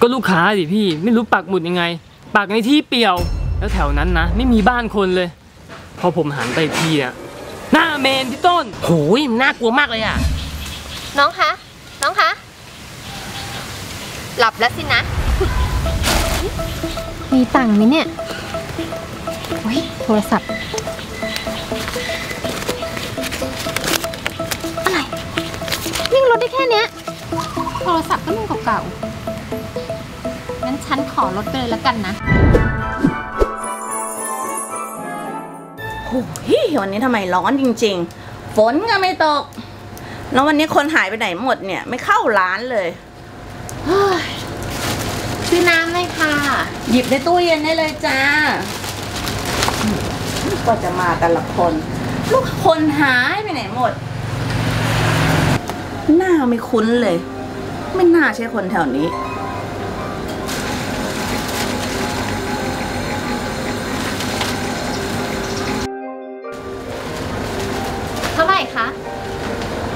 ก็ลูกค้าดิพี่ไม่รู้ปักหมุดยังไง ปักในที่เปี่ยว แล้วแถวนั้นนะ ไม่มีบ้านคนเลย พอผมหันไปอีกทีอะหน้าเมนพี่ต้นโหยมันน่ากลัวมากเลยอะน้องคะ น้องคะ หลับแล้วสินะ มีตังค์ไหมเนี่ยโอ้ยโทรศัพท์ อะไร วิ่งรถได้แค่เนี้ย โทรศัพท์ก็รุ่นเก่าๆงั้น ฉันขอรถไปเลยแล้วกันนะโอ้ยวันนี้ทำไมร้อนจริง ๆ ฝนก็ไม่ตก แล้ววันนี้คนหายไปไหนหมดเนี่ย ไม่เข้าร้านเลยซื้อน้ำเลยค่ะ หยิบในตู้เย็นได้เลยจ้า ก็จะมาแต่ละคน ลูกคนหายไปไหนหมด หน้าไม่คุ้นเลย ไม่น่าใช่คนแถวนี้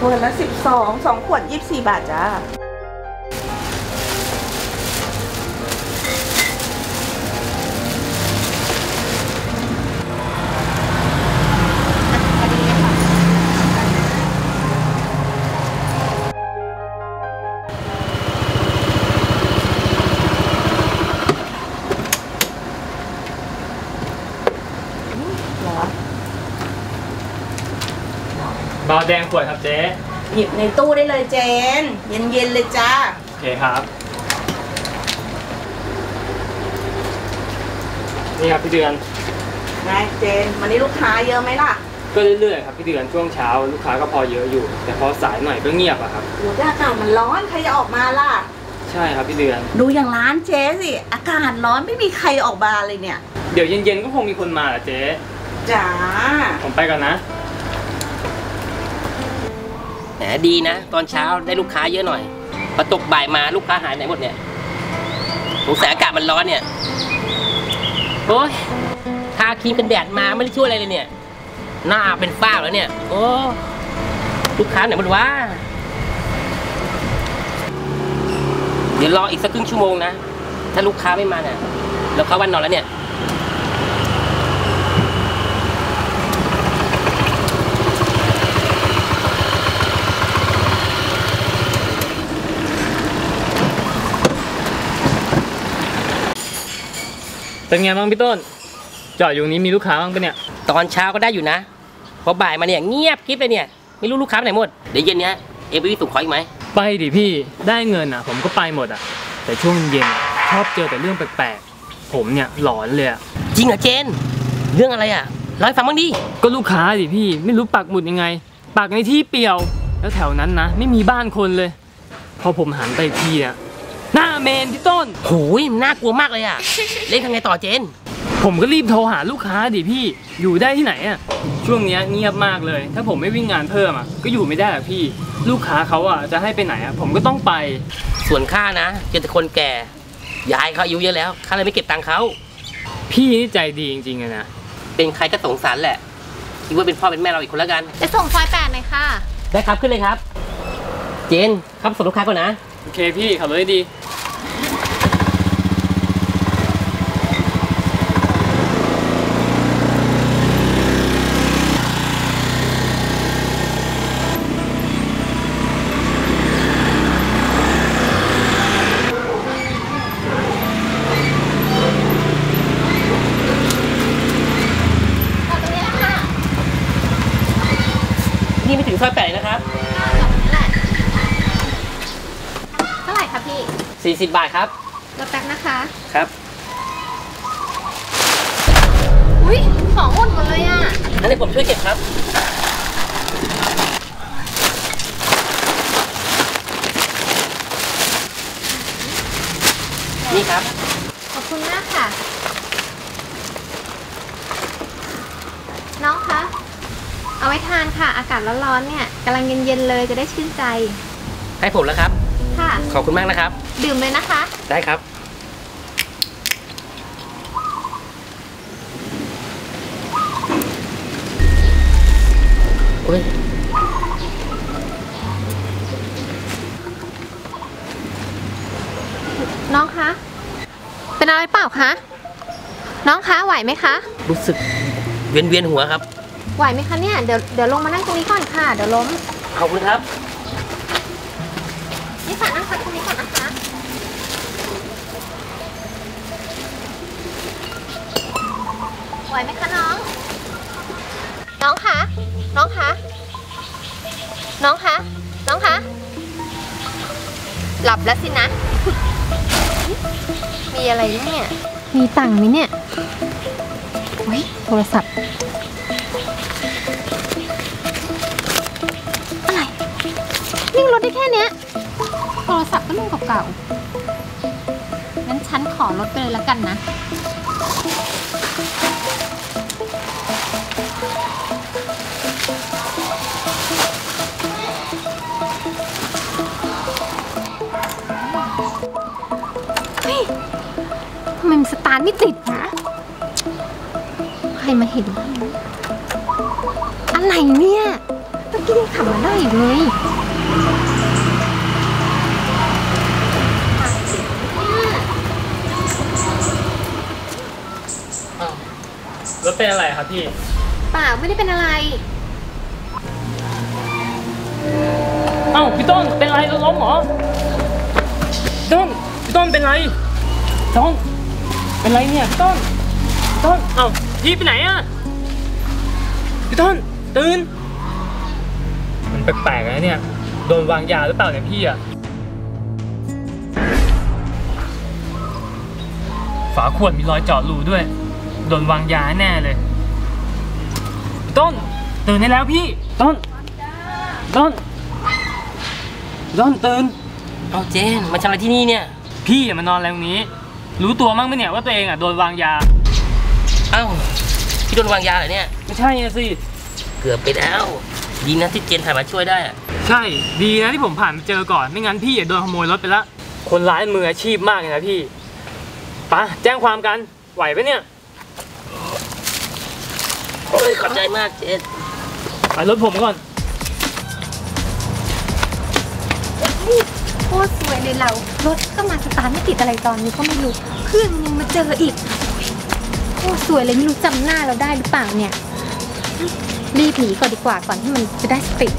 ขวดละสิบสองสองขวดยี่สิบสี่บาทจ้า บาวแดงขวดครับเจ๊ หยิบในตู้ได้เลยเจน เย็นๆเลยจ้า โอเคครับ นี่ครับพี่เดือนไงเจน วันนี้ลูกค้าเยอะไหมล่ะก็เรื่อยๆครับพี่เดือนช่วงเช้าลูกค้าก็พอเยอะอยู่ แต่พอสายหน่อยก็เงียบอะครับ โอ้แต่อากาศมันร้อนใครจะออกมาล่ะ ใช่ครับพี่เดือน ดูอย่างร้านเจ๊สิ อากาศร้อนไม่มีใครออกมาเลยเนี่ย เดี๋ยวเย็นๆก็คงมีคนมาแหละเจ๊ จ๋า ผมไปก่อนนะแหม ดีนะ ตอนเช้าได้ลูกค้าเยอะหน่อยพอตกบ่ายมาลูกค้าหายไหนหมดเนี่ยสงสัยอากาศมันร้อนเนี่ยโอ้ยทาครีมกันแดดมาไม่ได้ช่วยอะไรเลยเนี่ย หน้าเป็นฝ้าแล้วเนี่ย โอ้ลูกค้าไหนหมดวะเดี๋ยวรออีกสักครึ่งชั่วโมงนะ ถ้าลูกค้าไม่มาเนี่ยเราเข้าวันนอนแล้วเนี่ย เป็นไงบ้างพี่ต้น จอดอยู่ตรงนี้มีลูกค้าบ้างปะเนี่ย ตอนเช้าก็ได้อยู่นะ พอบ่ายมาเนี่ยเงียบกริบเลยเนี่ย ไม่รู้ลูกค้าไปไหนหมด เดี๋ยวเย็นเนี้ยเอไปวิสุขขออีกไหม ไปดิพี่ ได้เงินอะ ผมก็ไปหมดอะ แต่ช่วงเย็นชอบเจอแต่เรื่องแปลกๆ ผมเนี่ยหลอนเลยอะ จริงเหรอเจน เรื่องอะไรอะเล่าให้ฟังบ้างดิ ก็ลูกค้าดิพี่ ไม่รู้ปักหมุดยังไง ปักในที่เปี่ยว แล้วแถวนั้นนะ ไม่มีบ้านคนเลย พอผมหันไปอีกทีอะ หน้าเมนพี่ต้นโหยมันน่ากลัวมากเลยอะเล่นทางไงต่อเจน ผมก็รีบโทรหาลูกค้าดิพี่ อยู่ได้ที่ไหนอะช่วงเนี้ยเงียบมากเลย ถ้าผมไม่วิ่งงานเพิ่มอะก็อยู่ไม่ได้อะพี่ ลูกค้าเขาอะจะให้ไปไหนอะผมก็ต้องไป ส่วนค่านะเจอแต่คนแก่ ยายเขาอายุเยอะแล้วข้าเลยไม่เก็บตังค์เขา พี่นี่ใจดีจริงๆอะนะ เป็นใครก็สงสารแหละ คิดว่าเป็นพ่อเป็นแม่เราอีกคนแล้วกันจะส่งซอยแปดหน่อยค่ะ ได้ครับขึ้นเลยครับ เจนครับส่งลูกค้าก่อนนะ โอเคพี่ขับรถให้ดี ขอตรงนี้ละค่ะ นี่ไม่ถึงซอยแปดนะครับก็แบบนี้แหละเท่าไหร่คะพี่40บาทครับรอแป๊บนะคะ ครับ อุ้ยของอุ่นหมดเลยอะอันนี้ผมช่วยเก็บครับนี่ครับ ขอบคุณมากค่ะ น้องคะ เอาไว้ทานค่ะ อากาศร้อนๆเนี่ยกำลังเย็นๆเลยจะได้ชื่นใจ ให้ผมแล้วครับ ค่ะ ขอบคุณมากนะครับ ดื่มเลยนะคะ ได้ครับ โอ้ยน้องคะ เป็นอะไรเปล่าคะ น้องคะไหวไหมคะ รู้สึกเวียนเวียนหัวครับ ไหวไหมคะเนี่ย เดี๋ยวเดี๋ยวลงมานั่งตรงนี้ก่อนค่ะ เดี๋ยวล้ม ขอบคุณครับ นี่ค่ะนั่งพักตรงนี้ก่อนนะคะ ไหวไหมคะน้อง น้องคะ น้องคะ น้องคะ น้องคะ หลับแล้วสินะ มีอะไรเนี่ย มีตังค์ไหมเนี่ยเฮ้ยโทรศัพท์ วิ่งรถได้แค่เนี้ยโทรศัพท์ก็รุ่นเก่าๆงั้นฉันขอลดไปเลยแล้วกันนะทำไมมันสตาร์ทไม่ติดวะใครมาเห็น อะไรเนี่ย เมื่อกี้ยังขับมาได้อยู่เลย รถเป็นอะไรครับพี่ เปล่าไม่ได้เป็นอะไร เอ้าพี่ต้นเป็นไรรถล้มเหรอพี่ต้นพี่ต้นเป็นไรพี่ต้นเป็นไรเนี่ยพี่ต้นพี่ต้นเอ้าพี่ไปไหนอะพี่ต้นตื่นมันแปลกๆนะเนี่ย โดนวางยาหรือเปล่าเนี่ยพี่อะฝาขวดมีรอยเจาะรูด้วย โดนวางยาแน่เลยพี่ต้นตื่นได้แล้วพี่ ต้น ต้น ต้นตื่น เอาเจน มาทำอะไรที่นี่เนี่ย พี่อย่ามานอนอะไรตรงนี้ รู้ตัวมั้งไหมเนี่ยว่าตัวเองอะโดนวางยา เอ้า พี่โดนวางยาเหรอเนี่ย ไม่ใช่อะสิ เกือบไปแล้ว ดีนะที่เจนถ่ายมาช่วยได้อะ ใช่ดีนะที่ผมผ่านมาเจอก่อนไม่งั้นพี่อย่าโดนขโมยรถไปละคนร้ายมืออาชีพมากเลยนะพี่ไปะแจ้งความกันไหวปะเนี่ยโอ้ยขอบใจมากเจนไปรถผมก่อนโคตรสวยเลยเรา รถก็มาสตาร์ทไม่ติดอะไรตอนนี้ก็ไม่รู้เพื่อนมันยังมาเจออีกโคตรสวยเลยไม่รู้จำหน้าเราได้หรือเปล่าเนี่ย รีบหนีก่อนดีกว่าก่อนที่มันจะได้สติ